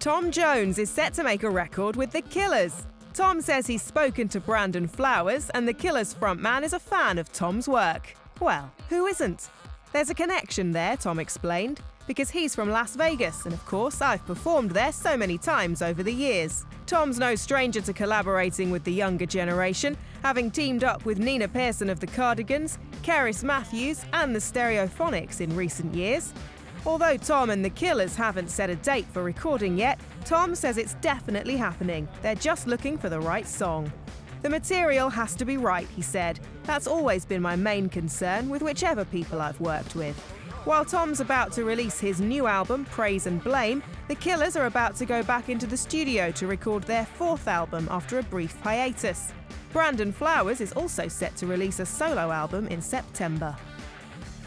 Tom Jones is set to make a record with The Killers. Tom says he's spoken to Brandon Flowers, and The Killers frontman is a fan of Tom's work. Well, who isn't? There's a connection there, Tom explained, because he's from Las Vegas, and of course, I've performed there so many times over the years. Tom's no stranger to collaborating with the younger generation, having teamed up with Nina Persson of the Cardigans, Cerys Matthews, and the Stereophonics in recent years. Although Tom and the Killers haven't set a date for recording yet, Tom says it's definitely happening. They're just looking for the right song. The material has to be right, he said. That's always been my main concern with whichever people I've worked with. While Tom's about to release his new album, Praise and Blame, the Killers are about to go back into the studio to record their fourth album after a brief hiatus. Brandon Flowers is also set to release a solo album in September.